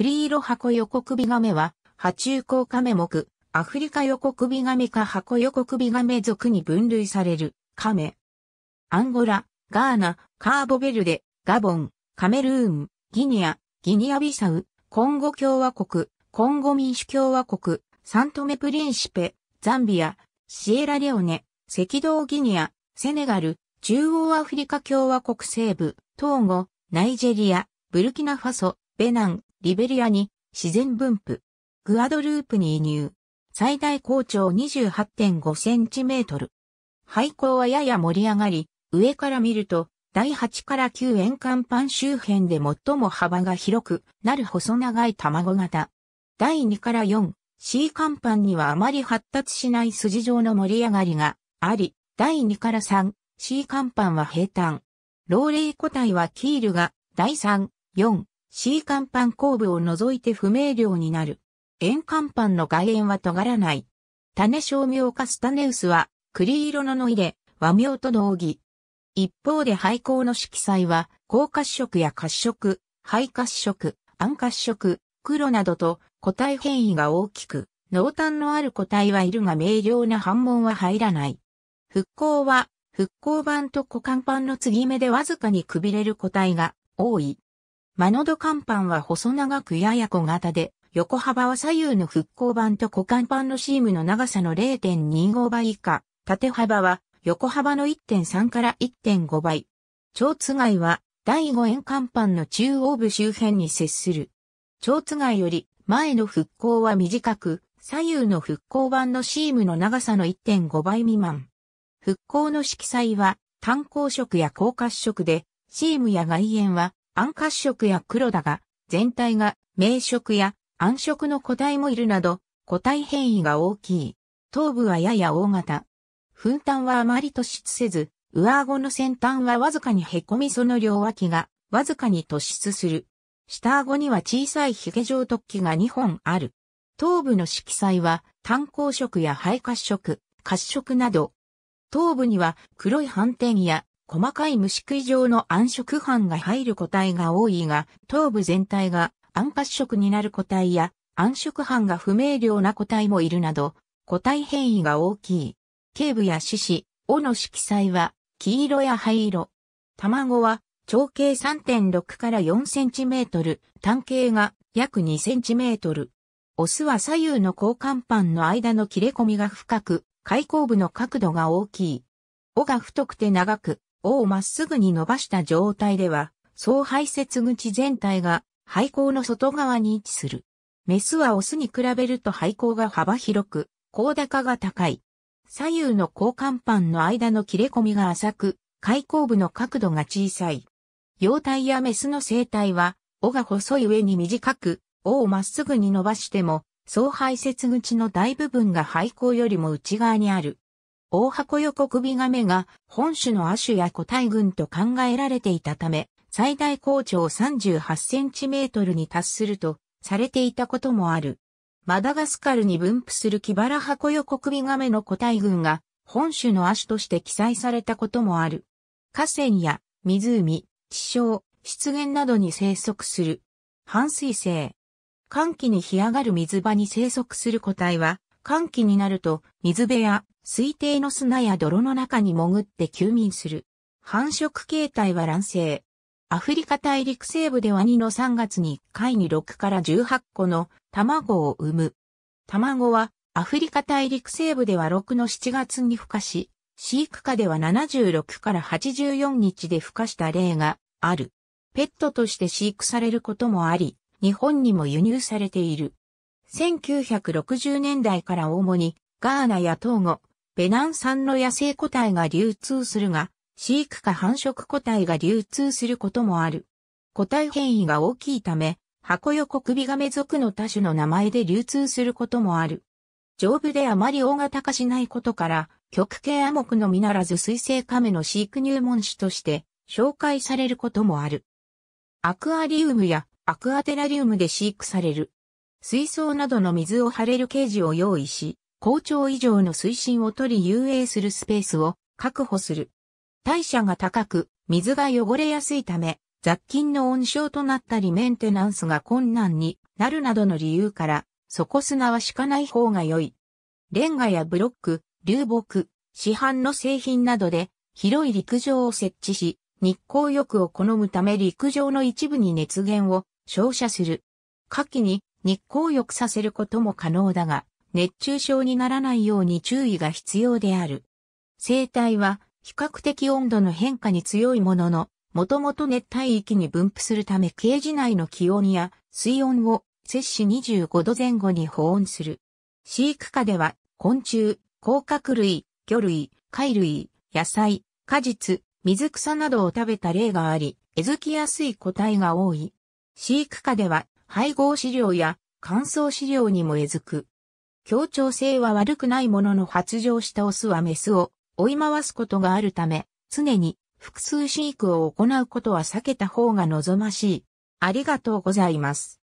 クリーロハコヨコクビガメは、爬虫甲カメ目、アフリカヨコクビガメかハコヨコクビガメ属に分類される、カメ。アンゴラ、ガーナ、カーボベルデ、ガボン、カメルーン、ギニア、ギニアビサウ、コンゴ共和国、コンゴ民主共和国、サントメプリンシペ、ザンビア、シエラレオネ、赤道ギニア、セネガル、中央アフリカ共和国西部、トーゴ、ナイジェリア、ブルキナファソ、ベナン、リベリアに自然分布。グアドループに移入。最大高長28.5センチメートル。廃校はやや盛り上がり、上から見ると、第8から9円環パン周辺で最も幅が広くなる細長い卵型。第2から4、C 甲板にはあまり発達しない筋状の盛り上がりがあり、第2から3、C 甲板は平坦。老齢個体はキールが第3、4、C 甲板後部を除いて不明瞭になる。円甲板の外縁は尖らない。種小苗カスタネウスは、栗色ののいで、和名と同義。一方で廃校の色彩は、高褐色や褐色、灰褐色、暗褐色、黒などと個体変異が大きく、濃淡のある個体はいるが明瞭な反問は入らない。復興は、復興板と股間板の継ぎ目でわずかにくびれる個体が多い。マノド甲板は細長くやや小型で、横幅は左右の復興板と股間板のシームの長さの0.25倍以下、縦幅は横幅の1.3から1.5倍。蝶つがいは第5円甲板の中央部周辺に接する。蝶つがいより前の復興は短く、左右の復興板のシームの長さの1.5倍未満。復興の色彩は単光色や高褐色で、シームや外縁は暗褐色や黒だが、全体が明色や暗色の個体もいるなど、個体変異が大きい。頭部はやや大型。粉炭はあまり突出せず、上顎の先端はわずかに凹みその両脇がわずかに突出する。下顎には小さい髭状突起が2本ある。頭部の色彩は単光色や灰褐色、褐色など。頭部には黒い斑点や細かい虫食い状の暗色斑が入る個体が多いが、頭部全体が暗褐色になる個体や暗色斑が不明瞭な個体もいるなど、個体変異が大きい。頸部や四肢、尾の色彩は黄色や灰色。卵は長径3.6から4センチメートル、単径が約2センチメートル。オスは左右の交換板の間の切れ込みが深く、開口部の角度が大きい。尾が太くて長く、尾をまっすぐに伸ばした状態では、総排泄口全体が肺孔の外側に位置する。メスはオスに比べると肺孔が幅広く、高高が高い。左右の交換板の間の切れ込みが浅く、開口部の角度が小さい。幼体やメスの生体は、尾が細い上に短く、尾をまっすぐに伸ばしても、総排泄口の大部分が肺孔よりも内側にある。大箱横首ガメが本種の亜種や個体群と考えられていたため、最大高長38センチメートルに達するとされていたこともある。マダガスカルに分布するキバラ箱横首ガメの個体群が本種の亜種として記載されたこともある。河川や湖、地床、湿原などに生息する。半水生。寒気に干上がる水場に生息する個体は、寒気になると水辺や水底の砂や泥の中に潜って休眠する。繁殖形態は卵生。アフリカ大陸西部では2の3月に1回に6から18個の卵を産む。卵はアフリカ大陸西部では6の7月に孵化し、飼育下では76から84日で孵化した例がある。ペットとして飼育されることもあり、日本にも輸入されている。1960年代から主にガーナやトーゴ、ベナン産の野生個体が流通するが、飼育か繁殖個体が流通することもある。個体変異が大きいため、箱横首亀属の多種の名前で流通することもある。丈夫であまり大型化しないことから、極系ア目のみならず水生亀の飼育入門種として紹介されることもある。アクアリウムやアクアテラリウムで飼育される。水槽などの水を張れるケージを用意し、校長以上の推進を取り遊泳するスペースを確保する。代謝が高く、水が汚れやすいため、雑菌の温床となったりメンテナンスが困難になるなどの理由から、底砂は敷かない方が良い。レンガやブロック、流木、市販の製品などで広い陸上を設置し、日光浴を好むため陸上の一部に熱源を照射する。夏季に日光浴させることも可能だが、熱中症にならないように注意が必要である。生態は比較的温度の変化に強いものの、もともと熱帯域に分布するためケージ内の気温や水温を摂氏25度前後に保温する。飼育下では昆虫、甲殻類、魚類、貝類、野菜、果実、水草などを食べた例があり、えずきやすい個体が多い。飼育下では配合飼料や乾燥飼料にもえずく。協調性は悪くないものの発情したオスはメスを追い回すことがあるため、常に複数飼育を行うことは避けた方が望ましい。ありがとうございます。